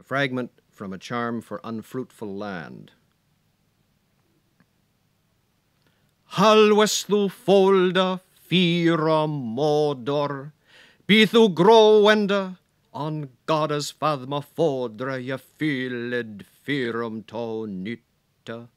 A fragment from A Charm for Unfruitful Land. Halwes thu folda fira modor, bydd thu growenda, on godas fathma fodra ja fylled fyrum to nytta.